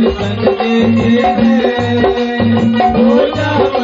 दर्शन देखे रे हो। जा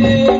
Thank you.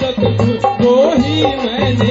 सतगुरु वो ही मैंने